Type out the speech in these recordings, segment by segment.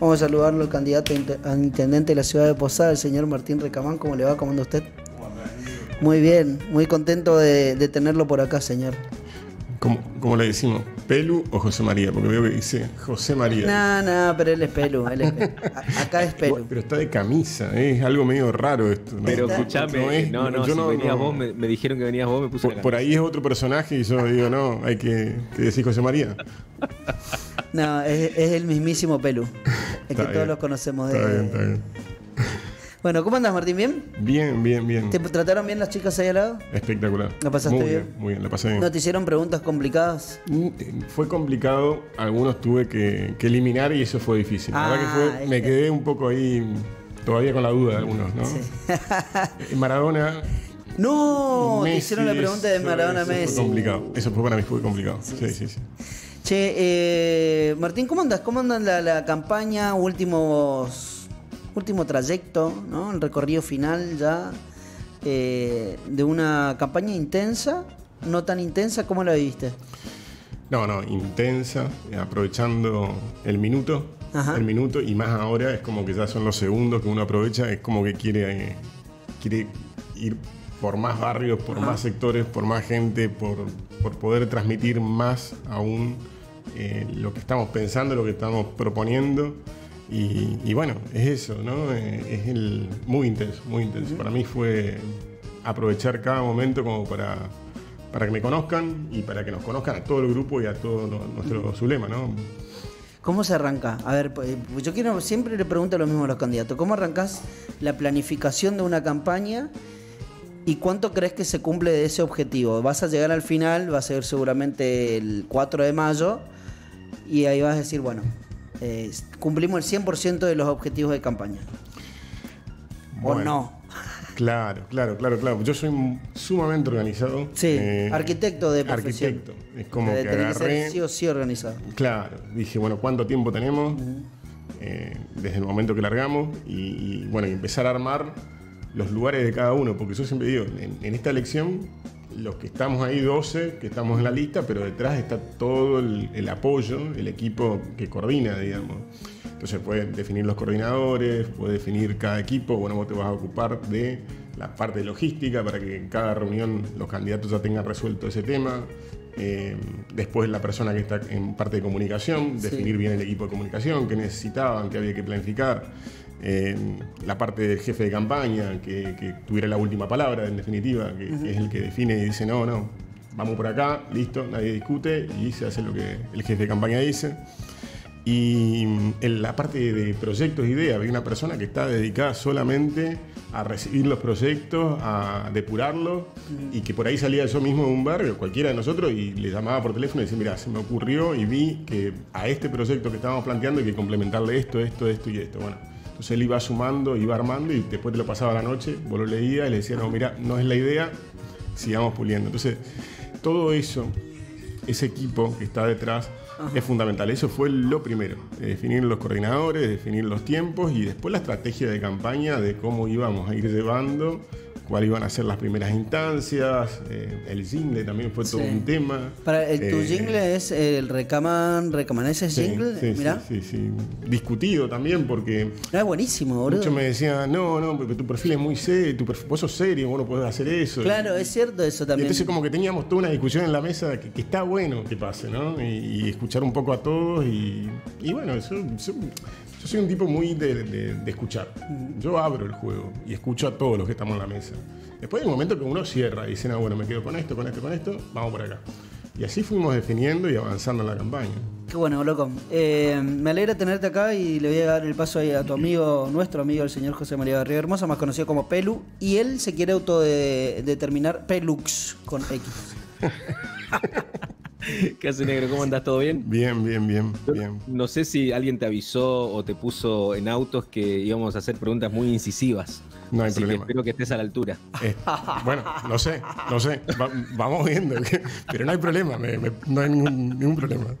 Vamos a saludarlo al candidato a intendente de la ciudad de Posada, el señor Martín Recamán. ¿Cómo le va? ¿Cómo anda usted? Muy bien, muy contento de, tenerlo por acá, señor. ¿Cómo, le decimos? ¿Pelu o José María? Porque veo que dice José María. No, no, pero él es Pelu. Acá es Pelu. Pero está de camisa, ¿eh? es algo medio raro esto. Pero escúchame, no, no, no, venías vos, me, dijeron que venías vos, me puse por, por ahí es otro personaje y yo digo, no, hay que, decir José María. No, es, el mismísimo Pelu. Es que todos los conocemos de. Está bien, está bien. Bueno, ¿cómo andas, Martín? ¿Bien? Bien, bien, bien. ¿Te trataron bien las chicas ahí al lado? Espectacular. ¿La pasaste muy bien? Muy bien, la pasé bien. ¿No te hicieron preguntas complicadas? Mm, eh, fue complicado, algunos tuve que, eliminar y eso fue difícil. la verdad que fue, ah, me quedé un poco ahí todavía con la duda de algunos, ¿no? Sí. Eh, Maradona no, te hicieron la pregunta de Maradona eso Messi. Fue complicado. Eso fue para mí fue complicado. Sí, sí, sí. Che, eh, Martín, ¿cómo andas? ¿Cómo andan la, la campaña? Últimos último trayecto, ¿no? el recorrido final ya eh, de una campaña intensa, no tan intensa, ¿cómo la viviste? No, no, intensa, aprovechando el minuto, el minuto, y más ahora es como que ya son los segundos que uno aprovecha, es como que quiere, quiere ir por más barrios, por más sectores, por más gente, por, poder transmitir más aún eh, lo que estamos pensando, lo que estamos proponiendo. Y, bueno, es eso, ¿no? Eh, es el, muy intenso, muy intenso. Para mí fue aprovechar cada momento como para, para que me conozcan y para que nos conozcan a todo el grupo y a todo nuestro Zulema, ¿no? ¿Cómo se arranca? A ver, pues, yo quiero, siempre le pregunto lo mismo a los candidatos. ¿Cómo arrancas la planificación de una campaña y cuánto crees que se cumple de ese objetivo? ¿Vas a llegar al final? Va a ser seguramente el 4 de mayo y ahí vas a decir, bueno, eh, cumplimos el 100% de los objetivos de campaña. ¿O no? Claro, claro, claro, claro. Yo soy sumamente organizado. Sí, eh, arquitecto de profesión. Arquitecto. Es como que agarré... sí o sí organizado. Claro. Dije, bueno, ¿cuánto tiempo tenemos? Eh, desde el momento que largamos y, bueno, y empezar a armar los lugares de cada uno, porque yo siempre digo, en esta elección los que estamos ahí, 12, que estamos en la lista, pero detrás está todo el, apoyo, el equipo que coordina, digamos. Entonces puede definir los coordinadores, puede definir cada equipo, bueno, vos te vas a ocupar de la parte logística para que en cada reunión los candidatos ya tengan resuelto ese tema. Eh, después la persona que está en parte de comunicación, definir bien el equipo de comunicación, qué necesitaban, qué había que planificar la parte del jefe de campaña, que, tuviera la última palabra, en definitiva, que, es el que define y dice, no, no, vamos por acá, listo, nadie discute y se hace lo que el jefe de campaña dice. Y en la parte de proyectos e ideas, hay una persona que está dedicada solamente a recibir los proyectos, a depurarlos, y que por ahí salía yo mismo de un barrio, cualquiera de nosotros, y le llamaba por teléfono y decía, mira, se me ocurrió y vi que a este proyecto que estábamos planteando hay que complementarle esto, esto, esto y esto. Bueno, entonces él iba sumando, iba armando y después te lo pasaba la noche, vos lo leías y le decía, no, mira, no es la idea, sigamos puliendo. Entonces, todo eso, ese equipo que está detrás, es fundamental. Eso fue lo primero, definir los coordinadores, definir los tiempos y después la estrategia de campaña de cómo íbamos a ir llevando cuáles iban a ser las primeras instancias, eh, el jingle también fue todo un tema. Para, el, ¿Tu eh, jingle es el recaman, recaman ese jingle? Sí, sí, sí, discutido también porque... Era buenísimo, boludo. Muchos me decían, no, no, porque tu perfil es muy serio, tu perfil, vos sos serio, vos no podés hacer eso. Claro, es cierto eso también. entonces como que teníamos toda una discusión en la mesa que, está bueno que pase, ¿no? Y, escuchar un poco a todos y, bueno, eso yo soy un tipo muy de, escuchar. Yo abro el juego y escucho a todos los que estamos en la mesa. Después hay un momento que uno cierra y dice, no, bueno, me quedo con esto, con esto, con esto, vamos por acá. Y así fuimos definiendo y avanzando en la campaña. Qué bueno, loco. Eh, me alegra tenerte acá y le voy a dar el paso ahí a tu amigo, nuestro amigo, el señor José María Garrido Hermosa, más conocido como Pelu, y él se quiere autodeterminar Pelux con X. ¿Qué hace negro? ¿Cómo andas? ¿Todo bien? Bien, bien, bien, bien. No sé si alguien te avisó o te puso en autos que íbamos a hacer preguntas muy incisivas. No hay problema. espero que estés a la altura. Eh, bueno, no sé, no sé. vamos viendo. pero no hay problema, no hay ningún, problema.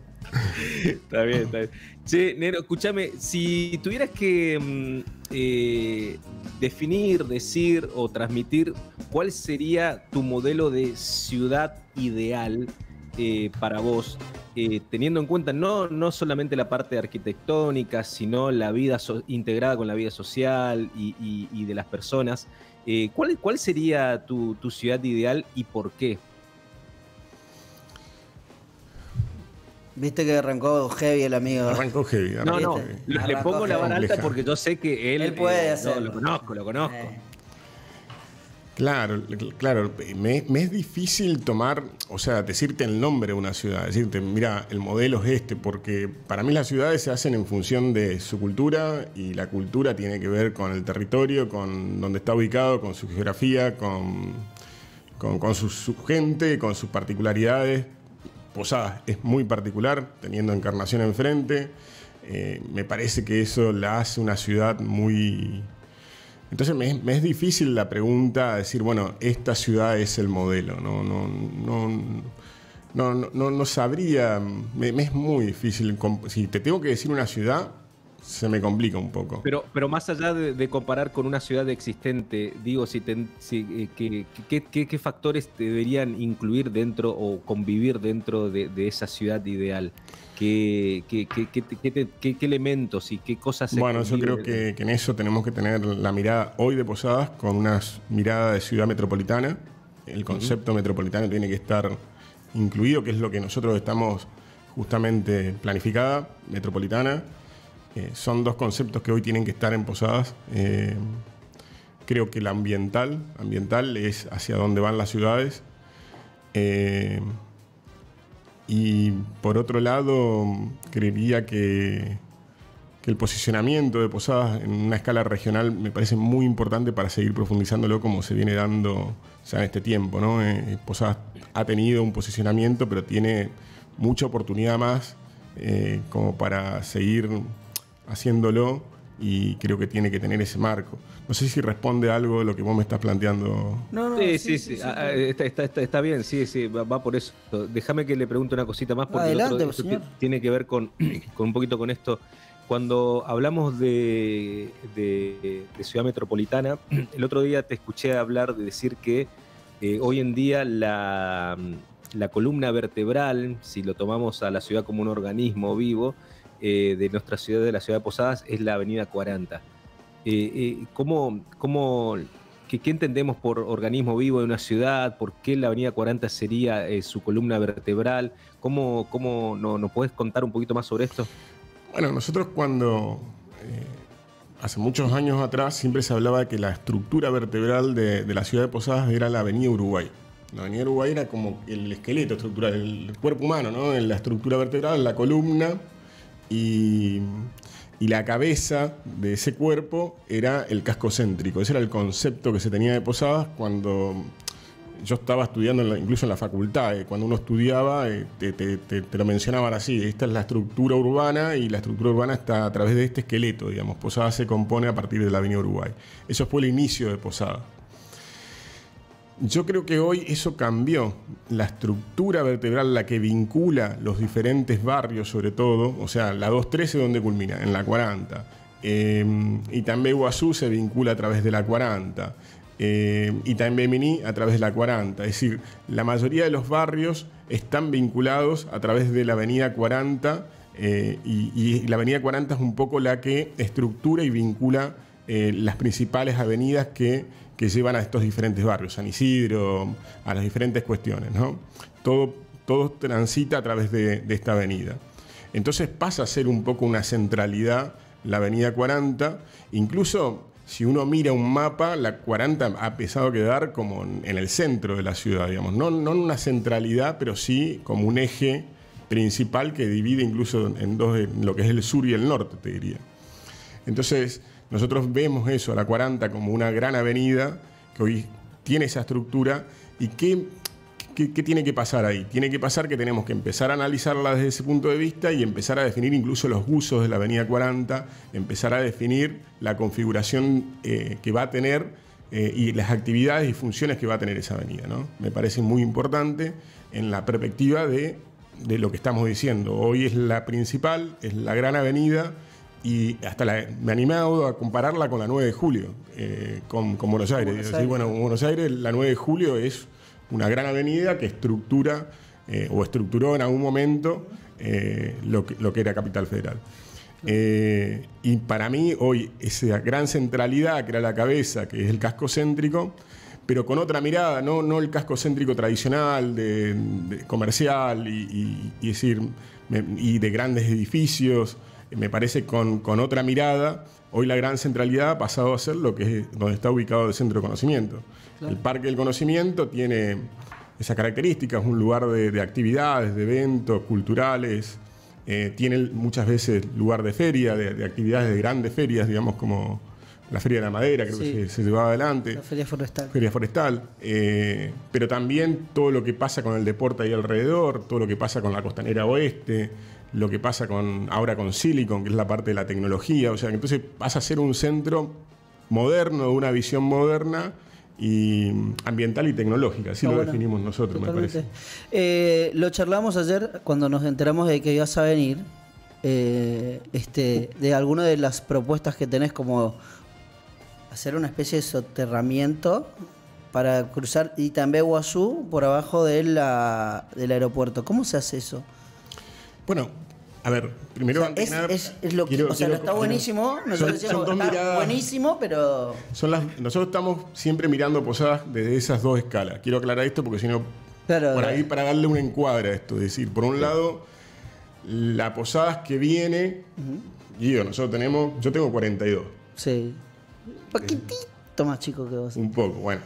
está bien, está bien. Che, Negro, escúchame, si tuvieras que mm, eh, definir, decir o transmitir cuál sería tu modelo de ciudad ideal eh, para vos, eh, teniendo en cuenta no, no solamente la parte arquitectónica, sino la vida integrada con la vida social y, de las personas, ¿cuál, ¿cuál sería tu, tu ciudad ideal y por qué? Viste que arrancó heavy el amigo. Arrancó heavy. no, no, le pongo la vara alta porque yo sé que él, él puede hacerlo. lo conozco, lo conozco. Claro, claro, me, es difícil tomar, o sea, decirte el nombre de una ciudad, decirte, mira, el modelo es este, porque para mí las ciudades se hacen en función de su cultura y la cultura tiene que ver con el territorio, con donde está ubicado, con su geografía, con, con, su, gente, con sus particularidades. Posadas es muy particular, teniendo Encarnación enfrente. Eh, me parece que eso la hace una ciudad muy entonces me es, difícil la pregunta, decir, bueno, esta ciudad es el modelo. No, no, no, no, no, sabría, me, es muy difícil. Si te tengo que decir una ciudad, se me complica un poco. Pero, pero más allá de, comparar con una ciudad existente, digo, si, eh, ¿qué, factores deberían incluir dentro o convivir dentro de, de esa ciudad ideal? ¿Qué, qué, elementos y qué cosas se Bueno, yo creo que, en eso tenemos que tener la mirada hoy de Posadas con una mirada de ciudad metropolitana. El concepto metropolitano tiene que estar incluido, que es lo que nosotros estamos justamente planificada, metropolitana. Eh, son dos conceptos que hoy tienen que estar en Posadas. Eh, creo que el ambiental, ambiental es hacia dónde van las ciudades. Eh, y por otro lado, creería que, el posicionamiento de Posadas en una escala regional me parece muy importante para seguir profundizándolo como se viene dando ya en este tiempo. ¿no? Posadas ha tenido un posicionamiento, pero tiene mucha oportunidad más como para seguir haciéndolo y creo que tiene que tener ese marco. No sé si responde algo de lo que vos me estás planteando. No, no, sí, sí, sí, ah, ah, está, bien, sí, sí, va, por eso. Déjame que le pregunte una cosita más porque Adelante, tiene que ver con, con, un poquito con esto. Cuando hablamos de, ciudad metropolitana, el otro día te escuché hablar de decir que eh, hoy en día la, la columna vertebral, si lo tomamos a la ciudad como un organismo vivo, eh, de nuestra ciudad, de la ciudad de Posadas, es la avenida 40. Eh, eh, ¿cómo, cómo, qué, entendemos por organismo vivo de una ciudad? ¿Por qué la avenida 40 sería su columna vertebral? ¿Cómo, cómo no, nos puedes contar un poquito más sobre esto? Bueno, nosotros cuando hace muchos años atrás siempre se hablaba de que la estructura vertebral de, la ciudad de Posadas era la Avenida Uruguay. La Avenida Uruguay era como el esqueleto estructural, el cuerpo humano, ¿no? La estructura vertebral, la columna y, la cabeza de ese cuerpo era el casco céntrico. Ese era el concepto que se tenía de Posadas cuando yo estaba estudiando, incluso en la facultad. Eh, cuando uno estudiaba, eh, te, lo mencionaban así: esta es la estructura urbana y la estructura urbana está a través de este esqueleto, digamos. Posadas se compone a partir de la Avenida Uruguay. Eso fue el inicio de Posadas. Yo creo que hoy eso cambió. La estructura vertebral, la que vincula los diferentes barrios, sobre todo, o sea, la 213 donde culmina, en la 40. Eh, y también Guazú se vincula a través de la 40. Eh, y también Bemini a través de la 40. Es decir, la mayoría de los barrios están vinculados a través de la avenida 40 eh, y, la avenida 40 es un poco la que estructura y vincula las principales avenidas que que llevan a estos diferentes barrios, San Isidro, a las diferentes cuestiones. ¿no? Todo, transita a través de, esta avenida. Entonces pasa a ser un poco una centralidad la avenida 40, incluso si uno mira un mapa, la 40 ha empezado a quedar como en el centro de la ciudad, digamos, no, no en una centralidad, pero sí como un eje principal que divide incluso en dos, en lo que es el sur y el norte, te diría. Entonces, nosotros vemos eso, a la 40, como una gran avenida que hoy tiene esa estructura y ¿qué, qué, tiene que pasar ahí? Tiene que pasar que tenemos que empezar a analizarla desde ese punto de vista y empezar a definir incluso los usos de la avenida 40, empezar a definir la configuración eh, que va a tener eh, y las actividades y funciones que va a tener esa avenida. ¿no? Me parece muy importante en la perspectiva de, de lo que estamos diciendo. Hoy es la principal, es la gran avenida y hasta me he animado a compararla con la 9 de julio, eh, con, Buenos Aires. bueno, Buenos Aires, la 9 de julio es una gran avenida que estructura eh, o estructuró en algún momento eh, lo, que, lo que era Capital Federal. Eh, y para mí hoy esa gran centralidad que era la cabeza, que es el casco céntrico, pero con otra mirada, no, no el casco céntrico tradicional, de, de comercial y, y, decir, me, y de grandes edificios, me parece con, con, otra mirada, hoy la gran centralidad ha pasado a ser lo que es donde está ubicado el centro de conocimiento. Claro. El Parque del Conocimiento tiene esa característica, es un lugar de, de actividades, de eventos culturales, eh, tiene muchas veces lugar de feria, de, de, actividades de grandes ferias, digamos como la Feria de la Madera, creo sí. que se, se, llevaba adelante. La Feria Forestal. Feria Forestal. Eh, pero también todo lo que pasa con el deporte ahí alrededor, todo lo que pasa con la costanera oeste, lo que pasa con ahora con Silicon, que es la parte de la tecnología. O sea, que entonces pasa a ser un centro moderno, de una visión moderna y ambiental y tecnológica, así ah, lo bueno, definimos nosotros, totalmente. me parece. Eh, lo charlamos ayer cuando nos enteramos de que ibas a venir, eh, este, de alguna de las propuestas que tenés como hacer una especie de soterramiento para cruzar Itambé-Guazú por abajo de la, del aeropuerto. ¿Cómo se hace eso? Bueno, a ver, primero. O sea, es, nada, es, es, lo que. Quiero, o sea, quiero, está buenísimo. Nosotros son, son está miradas, buenísimo, pero. Son las, nosotros estamos siempre mirando posadas desde esas dos escalas. Quiero aclarar esto porque si no. Claro, por ahí para darle un encuadre a esto. Es decir, por un lado, la posadas que viene. Uh -huh. Yo, nosotros tenemos. Yo tengo 42. Sí. Un poquitito más chico que vos. Un poco, bueno.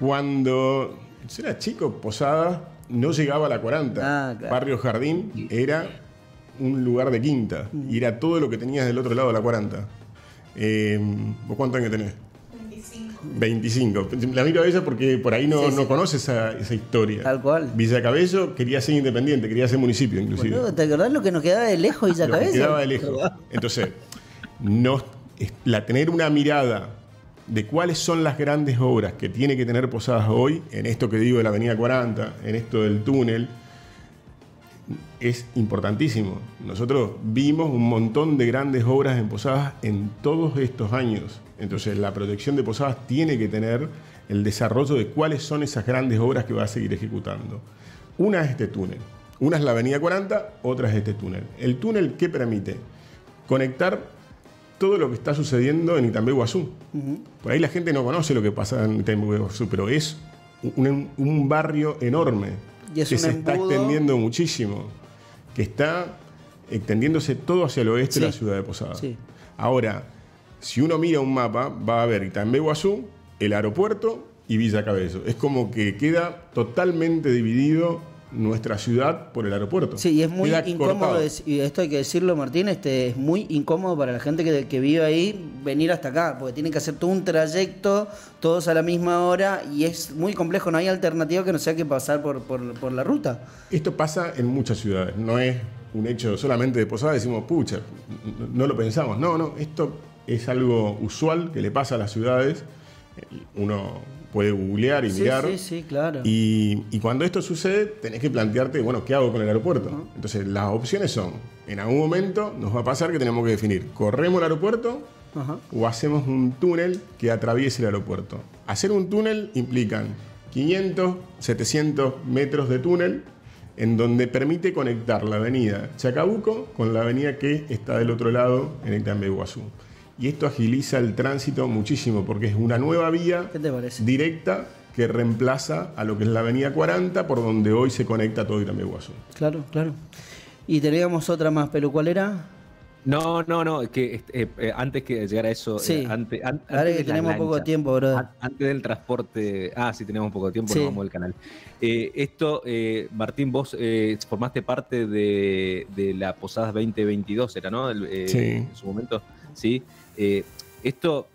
Cuando yo era chico, Posada no llegaba a la 40. Ah, claro. Barrio Jardín era un lugar de quinta. Mm. Y era todo lo que tenías del otro lado de la 40. Eh, ¿Vos cuántos años tenés? 25. 25. La miro a ella porque por ahí no, sí, sí. no conoce esa, esa, historia. Tal cual. Villa Cabello quería ser independiente, quería ser municipio inclusive. Bueno, ¿Te acordás lo que nos quedaba de lejos Villa Cabello? quedaba de lejos. Entonces, no, la, tener una mirada de cuáles son las grandes obras que tiene que tener Posadas hoy, en esto que digo de la Avenida 40, en esto del túnel, es importantísimo. Nosotros vimos un montón de grandes obras en Posadas en todos estos años. Entonces la protección de Posadas tiene que tener el desarrollo de cuáles son esas grandes obras que va a seguir ejecutando. Una es este túnel. Una es la Avenida 40, otra es este túnel. El túnel que permite conectar todo lo que está sucediendo en Itambé Guazú. Uh -huh. Por ahí la gente no conoce lo que pasa en Itambé Guazú, pero es un, un barrio enorme y que se embudo. está extendiendo muchísimo, que está extendiéndose todo hacia el oeste sí. de la ciudad de Posada. Sí. Ahora, si uno mira un mapa, va a ver Itambé Guazú, el aeropuerto y Villa Cabello. Es como que queda totalmente dividido nuestra ciudad por el aeropuerto. Sí, y es muy Queda incómodo, y esto hay que decirlo, Martín, este, es muy incómodo para la gente que, que, vive ahí venir hasta acá, porque tienen que hacer todo un trayecto, todos a la misma hora, y es muy complejo, no hay alternativa que no sea que pasar por, por, por la ruta. Esto pasa en muchas ciudades, no es un hecho solamente de Posada, decimos, pucha, no lo pensamos. No, no, esto es algo usual que le pasa a las ciudades. Uno puede googlear y sí, mirar. Sí, sí, claro. Y, y, cuando esto sucede, tenés que plantearte, bueno, ¿qué hago con el aeropuerto? Uh -huh. Entonces, las opciones son, en algún momento nos va a pasar que tenemos que definir, ¿corremos el aeropuerto uh -huh. o hacemos un túnel que atraviese el aeropuerto? Hacer un túnel implican 500, 700 metros de túnel en donde permite conectar la avenida Chacabuco con la avenida que está del otro lado en Itambé Iguazú y esto agiliza el tránsito muchísimo porque es una nueva vía directa que reemplaza a lo que es la avenida 40 por donde hoy se conecta todo Itambé Guazú. Claro, claro. Y teníamos otra más, pero ¿cuál era? No, no, no, que eh, eh, antes que llegar a eso, sí. eh, ante, an, Ahora antes que tenemos lancha, poco tiempo, bro. An, antes del transporte, ah, sí, tenemos poco tiempo, sí. vamos al canal. Eh, esto, Martín, vos formaste parte de, de, la Posadas 2022, ¿era, no? El, sí. En su momento, sí. Eh, esto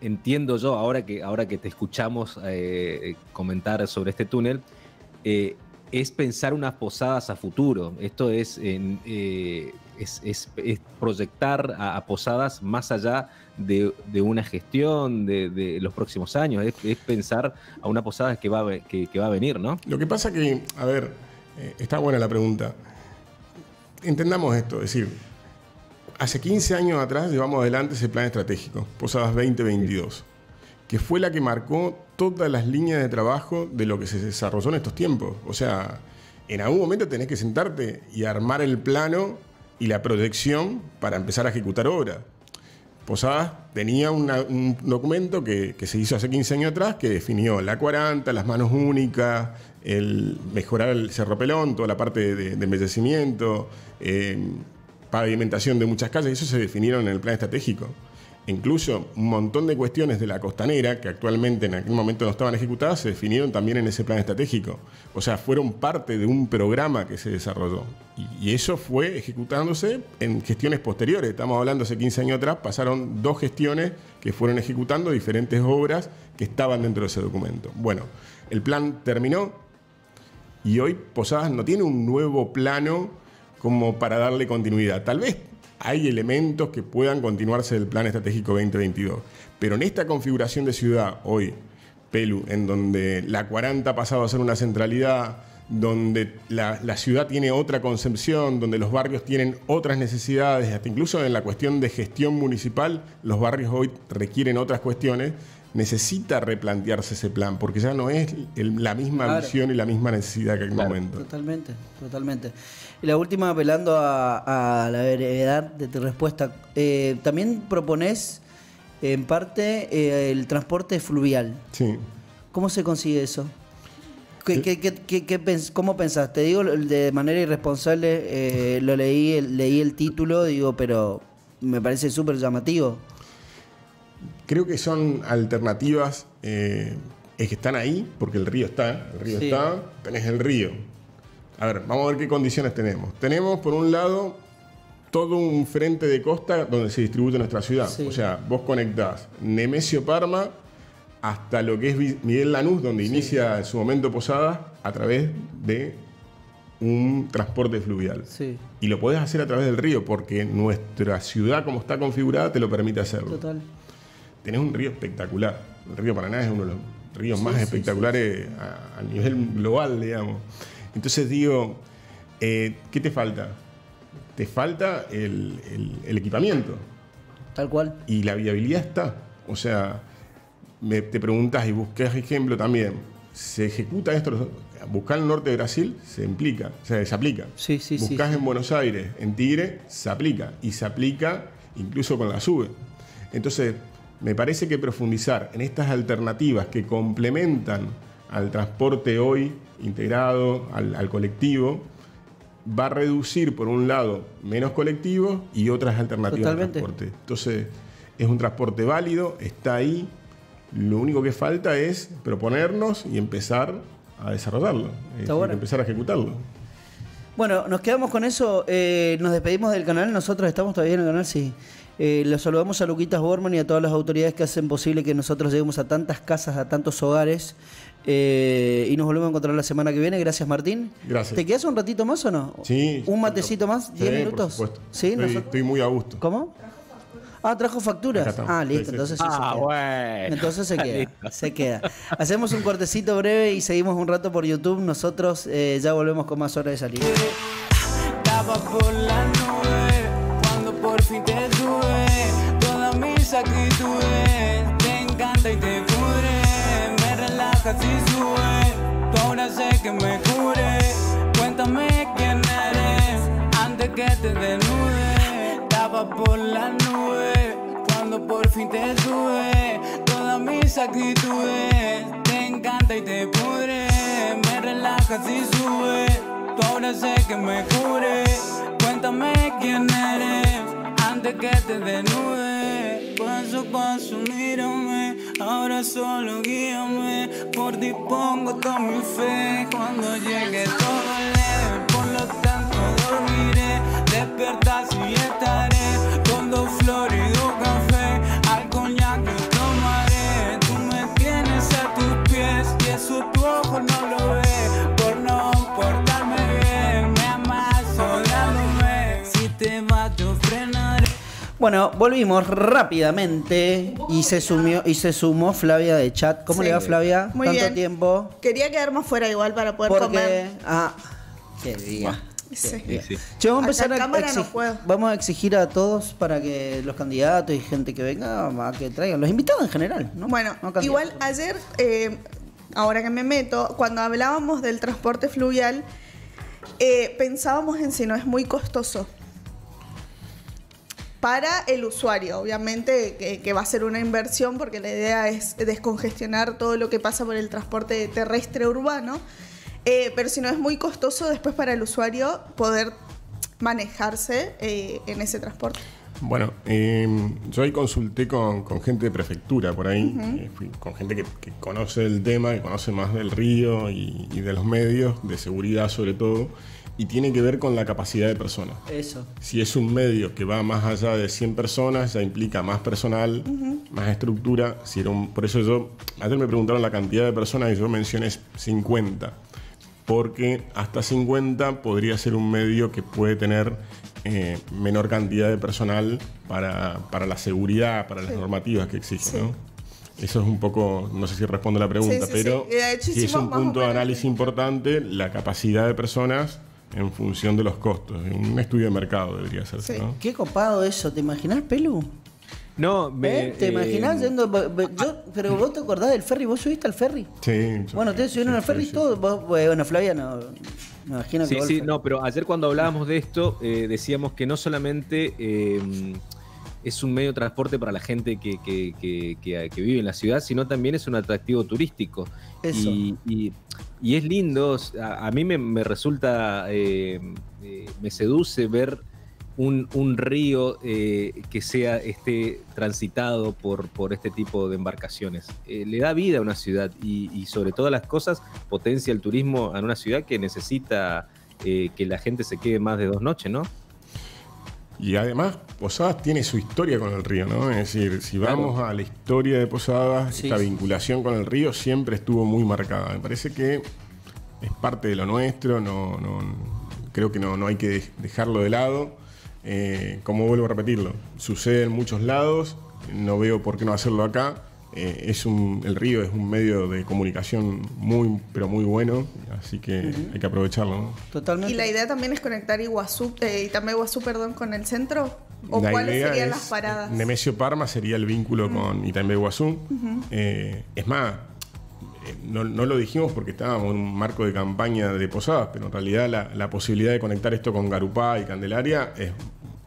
entiendo yo, ahora que, ahora que te escuchamos eh, comentar sobre este túnel, eh, es pensar unas posadas a futuro. Esto es, proyectar a, a, posadas más allá de, una gestión de, los próximos años. Es, pensar a una posada que va, que, que va a venir, ¿no? Lo que pasa que, a ver, está buena la pregunta. Entendamos esto, es decir, hace 15 años atrás llevamos adelante ese plan estratégico, Posadas 2022, que fue la que marcó todas las líneas de trabajo de lo que se desarrolló en estos tiempos. O sea, en algún momento tenés que sentarte y armar el plano y la proyección para empezar a ejecutar obra. Posadas tenía una- un documento que, que se hizo hace 15 años atrás que definió la 40, las manos únicas, el mejorar el cerro pelón, toda la parte de, de embellecimiento, eh, pavimentación de muchas calles, eso se definieron en el plan estratégico. Incluso un montón de cuestiones de la costanera, que actualmente en aquel momento no estaban ejecutadas, se definieron también en ese plan estratégico. O sea, fueron parte de un programa que se desarrolló. Y, eso fue ejecutándose en gestiones posteriores. Estamos hablando hace 15 años atrás, pasaron dos gestiones que fueron ejecutando diferentes obras que estaban dentro de ese documento. Bueno, el plan terminó y hoy Posadas no tiene un nuevo plano como para darle continuidad. Tal vez hay elementos que puedan continuarse del Plan Estratégico 2022. Pero en esta configuración de ciudad hoy, Pelu, en donde la 40 ha pasado a ser una centralidad, donde la, la ciudad tiene otra concepción, donde los barrios tienen otras necesidades, hasta incluso en la cuestión de gestión municipal, los barrios hoy requieren otras cuestiones, necesita replantearse ese plan, porque ya no es el- la misma Claro. visión y la misma necesidad que en el Claro. momento. Totalmente, totalmente. Y la última, apelando a, a la brevedad de tu respuesta, eh, también propones en parte eh, el transporte fluvial. Sí. ¿Cómo se consigue eso? ¿Qué, qué- qué- qué- qué pens- ¿Cómo pensaste? Digo, de manera irresponsable, eh, lo leí, el- leí el título, digo, pero me parece súper llamativo. Creo que son alternativas eh, es que están ahí, porque el río está, el río Sí. está, tenés el río. A ver, vamos a ver qué condiciones tenemos. Tenemos, por un lado, todo un frente de costa donde se distribuye nuestra ciudad. Sí. O sea, vos conectás Nemesio Parma hasta lo que es Miguel Lanús, donde inicia en su momento Posada, a través de un transporte fluvial. Sí, Y lo podés hacer a través del río, porque nuestra ciudad, como está configurada, te lo permite hacerlo total. tenés un río espectacular. El río Paraná es uno de los ríos más espectaculares A, a nivel global, digamos. Entonces digo, eh, ¿qué te falta? Te falta el, el- el equipamiento Tal cual. y la viabilidad está. O sea, me- te preguntas y buscas ejemplo también. ¿Se ejecuta esto? Buscar el norte de Brasil se implica, o sea, se aplica. Sí, sí, sí. Buscás en Buenos Aires, en Tigre, se aplica. Y se aplica incluso con la SUBE. Entonces, me parece que profundizar en estas alternativas que complementan al transporte hoy integrado, al, al colectivo, va a reducir, por un lado, menos colectivos y otras alternativas Totalmente. de transporte. Entonces, es un transporte válido, está ahí. Lo único que falta es proponernos y empezar a desarrollarlo, es decir, empezar a ejecutarlo. Bueno, nos quedamos con eso. eh, nos despedimos del canal. Nosotros estamos todavía en el canal, sí. Eh, los saludamos a Luquitas Borman y a todas las autoridades que hacen posible que nosotros lleguemos a tantas casas, a tantos hogares. Eh, y nos volvemos a encontrar la semana que viene. Gracias, Martín. Gracias. ¿Te quedas un ratito más o no? Sí. ¿Un matecito más? Sí, ¿10 por minutos? supuesto. Sí, estoy, nosotros- estoy muy a gusto. ¿Cómo? Ah, trajo facturas. Ah, listo, entonces sí Ah, se queda. bueno. Entonces se queda, se queda. Hacemos un cortecito breve y seguimos un rato por YouTube. Nosotros eh, ya volvemos con más horas de salir. Estaba por la nube cuando por fin te tuve. Todas mis actitudes Y sube. Tú ahora sé que me cure. Cuéntame quién eres antes que te desnude. Estaba por la nube cuando por fin te tuve. Todas mis actitudes te encanta y te pudre. Me relajas y sube. Tú ahora sé que me cure. Cuéntame quién eres antes que te desnude. Paso a paso, mírame. Ahora solo guíame. Por ti pongo toda mi fe. Cuando llegue todo leve, por lo tanto dormiré. Despertar y estaré con dos flores y dos café. Al coñac yo tomaré. Tú me tienes a tus pies y eso tu ojo no lo Bueno, volvimos rápidamente y se sumió y se sumó Flavia de chat. ¿Cómo Sí. le va Flavia? Muy Tanto bien. tiempo. Quería quedarme fuera igual para poder Porque comer. ah, qué día. Sí. Sí, sí. Che, vamos a Acá empezar en a cámara no exig- puedo. vamos a exigir a todos para que los candidatos y gente que venga a que traigan los invitados en general, ¿no? Bueno, No igual ayer, eh, ahora que me meto, cuando hablábamos del transporte fluvial, eh, pensábamos en si no es muy costoso. Para el usuario, obviamente que, que va a ser una inversión porque la idea es descongestionar todo lo que pasa por el transporte terrestre urbano, Eh, pero si no es muy costoso después para el usuario poder manejarse eh, en ese transporte. Bueno, eh, yo ahí consulté con, con gente de prefectura por ahí, eh, fui con gente que, que conoce el tema, que conoce más del río y, y de los medios, de seguridad sobre todo, y tiene que ver con la capacidad de personas. Eso. Si es un medio que va más allá de 100 personas, ya implica más personal, más estructura. Si era un- por eso yo, ayer me preguntaron la cantidad de personas y yo mencioné 50. Porque hasta 50 podría ser un medio que puede tener eh, menor cantidad de personal para, para la seguridad, para las normativas que existen. ¿no? Eso es un poco, no sé si responde a la pregunta, Sí, pero hecho, sí es un punto de análisis importante la capacidad de personas en función de los costos. Un estudio de mercado debería hacerse, Sí. ¿no? Qué copado eso, ¿te imaginas, Pelu? No, me, ¿Eh? ¿Te eh, imaginas yendo? yo- pero vos te acordás del ferry, vos subiste al ferry. Sí. Bueno, ustedes subieron sí, al ferry sí, sí. todos. Vos, bueno, Flavia no. Me imagino que Sí, sí, no, pero ayer cuando hablábamos de esto, eh, decíamos que no solamente eh, es un medio de transporte para la gente que, que- que- que- que vive en la ciudad, sino también es un atractivo turístico. Eso. Y, y- y es lindo, a, a mí me, me resulta, eh, eh, me seduce ver un, un río eh, que sea esté transitado por, por este tipo de embarcaciones. Le da vida a una ciudad y, y sobre todas las cosas potencia el turismo en una ciudad que necesita que la gente se quede más de dos noches, ¿no? Y además, Posadas tiene su historia con el río, ¿no? Es decir, si Claro. vamos a la historia de Posadas, Sí, esta vinculación con el río siempre estuvo muy marcada. Me parece que es parte de lo nuestro, no, no- creo que no, no hay que de- dejarlo de lado. Eh, como vuelvo a repetirlo, sucede en muchos lados, no veo por qué no hacerlo acá. Eh, es un, el río es un medio de comunicación muy, pero muy bueno, así que hay que aprovecharlo. ¿no? Totalmente. Y la idea también es conectar Iguazú, eh, Iguazú, perdón, con el centro. ¿O La cuáles idea serían es, las paradas? Nemesio Parma sería el vínculo con Itambé Guazú. Eh, es más, eh, no, no lo dijimos porque estábamos en un marco de campaña de posadas, pero en realidad la, la posibilidad de conectar esto con Garupá y Candelaria es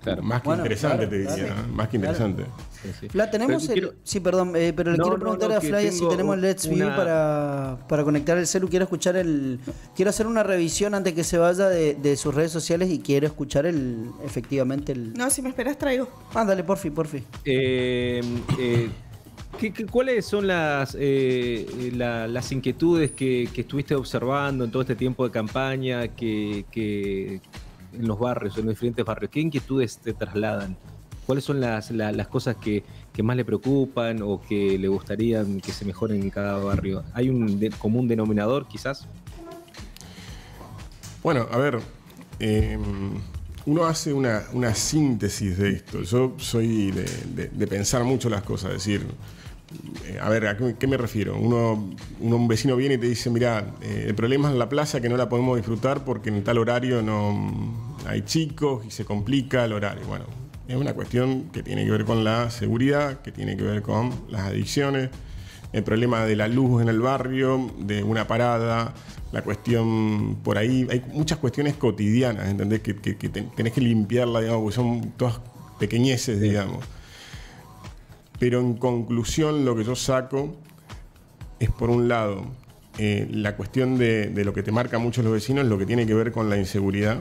Claro. más que Bueno, interesante, claro, te diría. claro. más que Claro. interesante. Sí, sí. Fla, tenemos Pero el. quiero- Sí, perdón, eh, pero le No, quiero preguntar no, a Flavia si tenemos Let's View una- para, para conectar el celu. Quiero escuchar el. Quiero hacer una revisión antes que se vaya de, de sus redes sociales y quiero escuchar el. Efectivamente el. No, si me esperas traigo. Ándale, porfi, porfi. Eh, eh, ¿qué- qué- cuáles son las, eh, eh, la- las inquietudes que, que estuviste observando en todo este tiempo de campaña que, que en los barrios, en los diferentes barrios? ¿Qué inquietudes te trasladan? ¿Cuáles son las, la- las cosas que, que más le preocupan o que le gustarían que se mejoren en cada barrio? ¿Hay un común denominador quizás? Bueno, a ver, eh, uno hace una, una síntesis de esto. Yo soy de, de- pensar mucho las cosas, decir, eh, a ver, ¿a qué, me refiero? Uno, uno, un vecino viene y te dice, mira, el problema es la plaza que no la podemos disfrutar porque en tal horario no hay chicos y se complica el horario. Bueno, es una cuestión que tiene que ver con la seguridad, que tiene que ver con las adicciones, el problema de la luz en el barrio, de una parada, la cuestión por ahí, hay muchas cuestiones cotidianas, ¿entendés? Que, que- que ten- tenés que limpiarla, digamos, porque son todas pequeñeces, digamos. Pero en conclusión, lo que yo saco es, por un lado, eh, la cuestión de, de lo que te marca mucho los vecinos, lo que tiene que ver con la inseguridad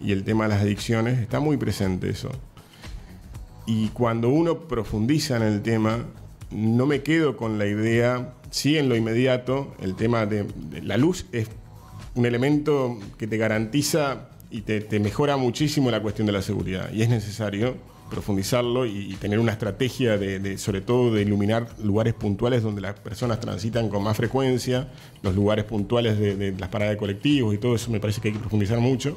Y el tema de las adicciones, está muy presente eso. Y cuando uno profundiza en el tema, no me quedo con la idea, sí en lo inmediato, el tema de, la luz es un elemento que te garantiza y te mejora muchísimo la cuestión de la seguridad. Y es necesario profundizarlo y, y tener una estrategia de, de, sobre todo de iluminar lugares puntuales donde las personas transitan con más frecuencia, los lugares puntuales de, de las paradas de colectivos y todo eso me parece que hay que profundizar mucho.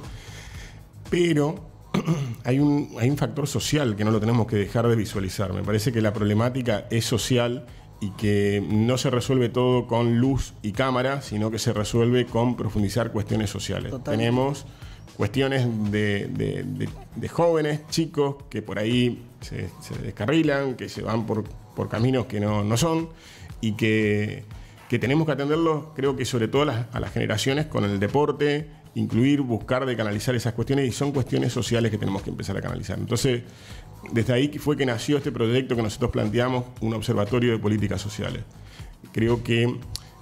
Pero hay un, hay un factor social que no lo tenemos que dejar de visualizar. Me parece que la problemática es social y que no se resuelve todo con luz y cámara, sino que se resuelve con profundizar cuestiones sociales. Total. Tenemos cuestiones de, de- jóvenes, chicos, que por ahí se, descarrilan, que se van por, por caminos que no, no son y que, que tenemos que atenderlos, creo que sobre todo a las, generaciones con el deporte incluir, buscar de canalizar esas cuestiones y son cuestiones sociales que tenemos que empezar a canalizar. Entonces, desde ahí fue que nació este proyecto que nosotros planteamos, un observatorio de políticas sociales. Creo que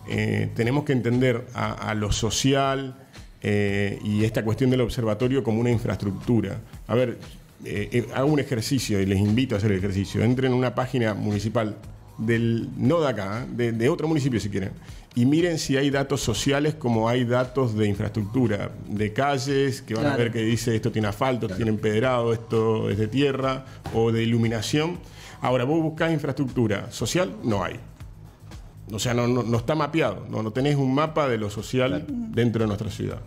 eh, tenemos que entender a lo social eh, y esta cuestión del observatorio como una infraestructura. A ver, eh, eh, hago un ejercicio y les invito a hacer el ejercicio. Entren en una página municipal del, no de acá, de, de otro municipio si quieren, y miren si hay datos sociales como hay datos de infraestructura, de calles, que van a Claro. ver que dice esto tiene asfalto, esto tiene empedrado, esto es de tierra, o de iluminación. Ahora, vos buscás infraestructura social, no hay. O sea, no, no- no está mapeado, no, no tenés un mapa de lo social dentro de nuestra ciudad.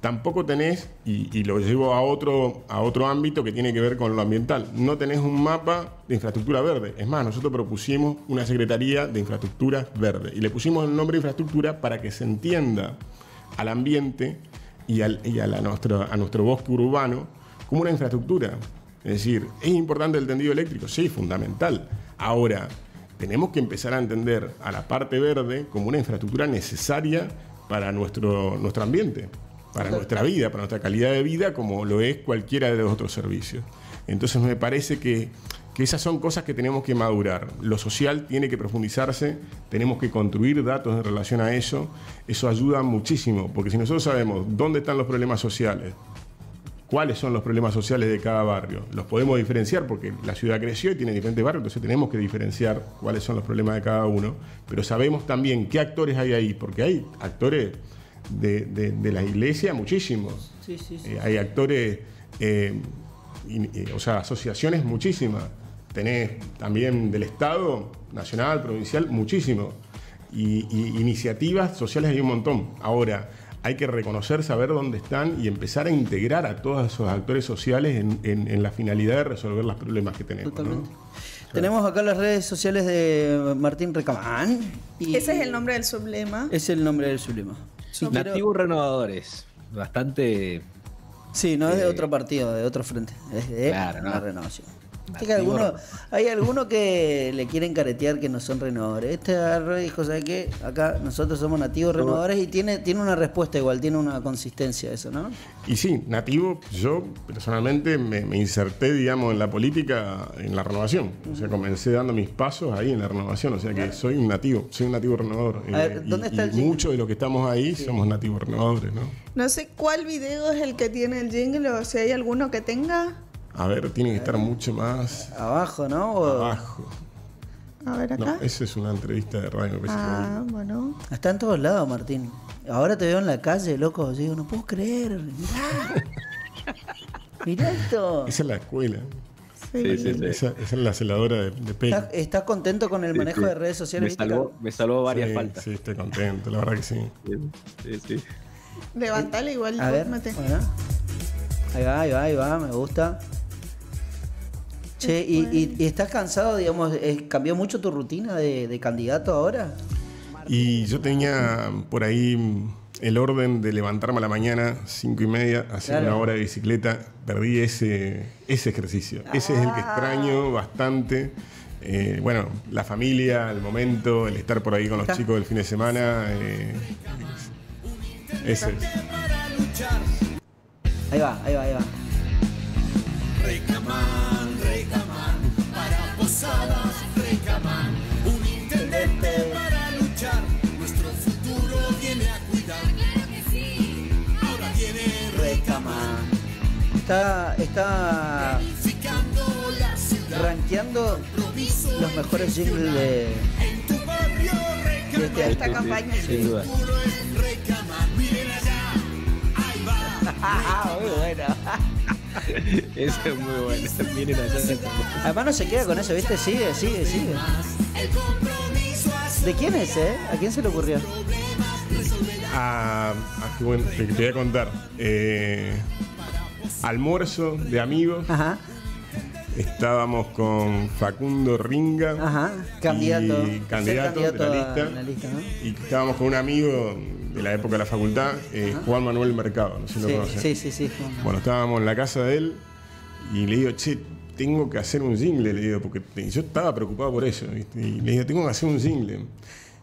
Tampoco tenés, y, lo llevo a otro, a otro ámbito que tiene que ver con lo ambiental, no tenés un mapa de infraestructura verde. Es más, nosotros propusimos una Secretaría de Infraestructura Verde y le pusimos el nombre de infraestructura para que se entienda al ambiente y, a, la nuestra- a nuestro bosque urbano como una infraestructura. Es decir, ¿es importante el tendido eléctrico? Sí, fundamental. Ahora, tenemos que empezar a entender a la parte verde como una infraestructura necesaria para nuestro, nuestro ambiente, para nuestra vida, para nuestra calidad de vida, como lo es cualquiera de los otros servicios. Entonces me parece que, que esas son cosas que tenemos que madurar. Lo social tiene que profundizarse, tenemos que construir datos en relación a eso. Eso ayuda muchísimo, porque si nosotros sabemos dónde están los problemas sociales, cuáles son los problemas sociales de cada barrio. Los podemos diferenciar porque la ciudad creció y tiene diferentes barrios, entonces tenemos que diferenciar cuáles son los problemas de cada uno, pero sabemos también qué actores hay ahí, porque hay actores de, de- de la iglesia, muchísimos. Sí, sí, sí. Eh, hay actores, eh, in- eh, o sea, asociaciones muchísimas. Tenés también del Estado, nacional, provincial, muchísimo. Y, y iniciativas sociales hay un montón. Ahora, hay que reconocer, saber dónde están y empezar a integrar a todos esos actores sociales en, en- en la finalidad de resolver los problemas que tenemos. Tenemos acá las redes sociales de Martín Recamán. y- Ese es el nombre del sublema. Es el nombre del sublema. Sí, Nativos renovadores. Bastante. Sí, no es de Eh, otro partido, de otro frente. Es de Claro, la no. renovación. Que alguno- hay algunos que le quieren caretear que no son renovadores. Este agarró y dijo, ¿sabes qué? Acá nosotros somos nativos renovadores y tiene, tiene una respuesta igual, tiene una consistencia eso, ¿no? Y sí, nativo, yo personalmente me, me inserté, digamos, en la política, en la renovación. O sea, comencé dando mis pasos ahí en la renovación. O sea que soy un nativo, soy un nativo renovador. A ver, Eh, ¿dónde y, está el y jingle? muchos de los que estamos ahí somos nativos renovadores, ¿no? No sé cuál video es el que tiene el jingle o si hay alguno que tenga. A ver, tiene que estar mucho más Abajo, ¿no? O- abajo. A ver acá. No, esa es una entrevista de radio, que ah, bueno. Está en todos lados, Martín. Ahora te veo en la calle, loco. Yo digo, no puedo creer. Mirá. Mirá esto. Esa es la escuela. Sí. Sí, sí, sí. Esa, esa es la celadora de, de pelo. ¿Estás, estás contento con el Sí, manejo sí. de redes sociales? Me salvó, Carlos? me salvó varias sí, faltas. Sí, estoy contento, la verdad que sí. Sí, sí. Levantale igual. A ver, bueno. Ahí va, ahí va, ahí va, me gusta. Che, ¿y, y- y estás cansado, digamos, cambió mucho tu rutina de, de candidato ahora? Y yo tenía por ahí el orden de levantarme a la mañana, cinco y media, hacer Claro. una hora de bicicleta. Perdí ese, ese ejercicio. Ese es el que extraño bastante. Eh, bueno, la familia, el momento, el estar por ahí con los Está. chicos del fin de semana. eh, ese es. Ahí va, ahí va, ahí va. Posadas, recamán, un intendente para luchar, nuestro futuro viene a cuidar. Ahora viene recamán, Está, está la ciudad, rankeando los mejores jingles de, en tu barrio de este. Esta campaña. Sin duda. recamán, recamán, miren allá, ahí va. Ah, muy bueno. Esa es muy buena. Miren allá. Además no se queda con eso, ¿viste? Sigue, sigue, sigue. ¿De quién es, eh? ¿A quién se le ocurrió? Ah, ah, qué bueno, te, te voy a contar. Eh, almuerzo de amigos. Ajá, Estábamos con Facundo Ringa. ajá. Candidato. Y Ser candidato, de la a- lista. en la lista, ¿no? Y estábamos con un amigo de la época de la facultad, eh, Juan Manuel Mercado, no sé si lo Sí, conocen. sí, sí, sí. Juan. Bueno, estábamos en la casa de él y le digo, che, tengo que hacer un jingle, le digo, porque yo estaba preocupado por eso, ¿viste? Y le digo, tengo que hacer un jingle.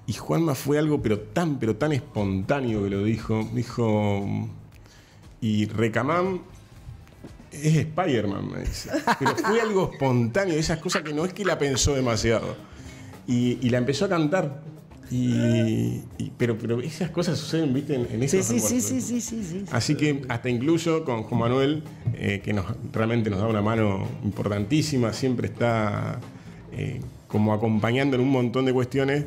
Y Juanma fue algo, pero tan, pero tan espontáneo que lo dijo. Dijo, Y Recamam es Spider-Man, me dice. Pero fue algo espontáneo, esas cosas que no es que la pensó demasiado. Y, y la empezó a cantar. Y, y- pero, pero esas cosas suceden, viste, en, en esos sí, sí, sí, sí, sí, sí. Así que hasta incluso con Juan Manuel, eh, que nos, realmente nos da una mano importantísima, siempre está eh, como acompañando en un montón de cuestiones,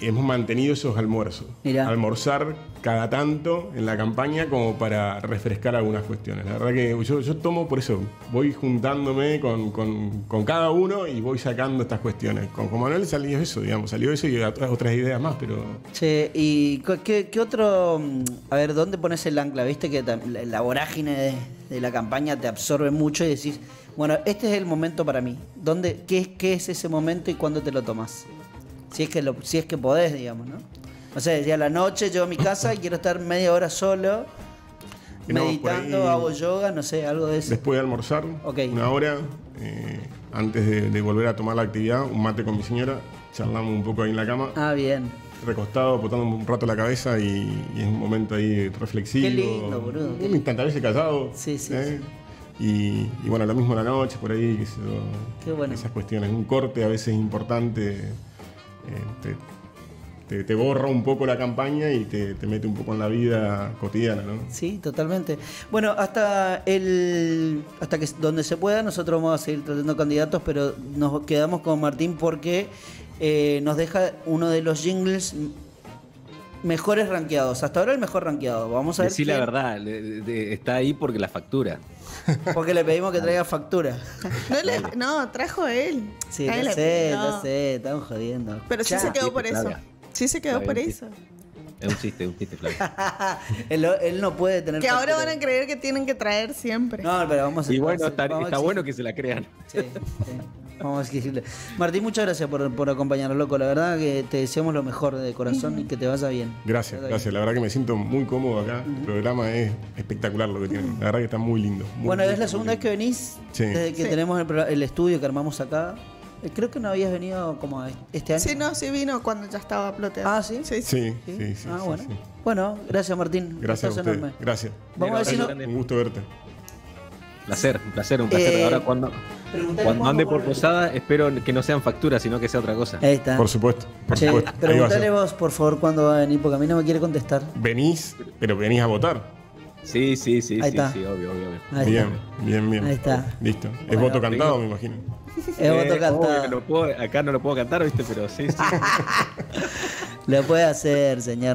hemos mantenido esos almuerzos. Mirá. Almorzar cada tanto en la campaña como para refrescar algunas cuestiones. La verdad que yo, yo tomo por eso, voy juntándome con, con- con cada uno y voy sacando estas cuestiones. Con Juan Manuel salió eso, digamos, salió eso y otras, ideas más, pero Che, ¿y qué, qué otro? mm, A ver, ¿dónde pones el ancla? Viste que la, la vorágine de, de la campaña te absorbe mucho y decís, bueno, este es el momento para mí. ¿Dónde, qué, qué es ese momento y cuándo te lo tomas? Si es que, lo, si es que podés, digamos, ¿no? O sea, ya a la noche llego a mi casa y quiero estar media hora solo, Y no, meditando, ahí- hago yoga, no sé, algo de eso. Después de almorzar, una hora, eh, antes de, de volver a tomar la actividad, un mate con mi señora, charlamos un poco ahí en la cama, Ah, bien. recostado, botando un rato la cabeza y, y es un momento ahí reflexivo. Qué lindo, boludo, Un instante, a veces callado. Sí, sí, ¿eh? Y, y bueno, lo mismo la noche, por ahí, sé yo, Qué bueno. esas cuestiones. Un corte a veces importante te, te- te borra un poco la campaña y te, te mete un poco en la vida cotidiana, ¿no? Sí, totalmente. Bueno, hasta el hasta que donde se pueda nosotros vamos a seguir tratando candidatos, pero nos quedamos con Martín porque eh, nos deja uno de los jingles mejores rankeados. Hasta ahora el mejor rankeado. Vamos a ver. Decir la verdad, está ahí porque la factura. Porque le pedimos que traiga factura. No, le- no, trajo él. Sí, lo sé, pidió. lo sé, estamos jodiendo. Pero sí se quedó por eso. Sí se quedó por eso. Es un chiste, un chiste, Flavio. él, él no puede tener. Que ahora van a creer que tienen que traer siempre. No, pero vamos a Y bueno, está, está bueno que se la crean. Sí, sí. Vamos a exigirle. Martín, muchas gracias por, por acompañarnos, loco. La verdad que te deseamos lo mejor de corazón y que te vaya bien. Gracias, vaya gracias. La verdad que me siento muy cómodo acá. El programa es espectacular lo que tienen. La verdad que está muy lindo. muy Bueno, lindo, es la segunda vez que venís Sí. desde que Sí. tenemos el, estudio que armamos acá. Eh, Creo que no habías venido como este año. Sí, no, sí vino cuando ya estaba ploteado. Ah, ¿sí? Sí, sí. Sí, sí, sí. ah, sí, bueno. sí. Bueno, gracias Martín. Gracias a enorme. Gracias. Vamos a. Grande. Un gusto verte. Placer, un placer, un placer. Eh, Ahora cuando, cuando ande por posada, espero que no sean facturas, sino que sea otra cosa. Ahí está. Por supuesto, por Che, supuesto. Ahí va a preguntale vos, por favor, cuándo va a venir, porque a mí no me quiere contestar. Venís, pero venís a votar. Sí, sí, sí, Ahí sí, está. sí, obvio, obvio. obvio. Ahí bien, está. bien, bien. Ahí está. Listo. Es voto cantado, me imagino. Es Eh, voto obvio, cantado. no puedo- acá no lo puedo cantar, ¿viste? Pero sí, sí. Lo puede hacer, señor.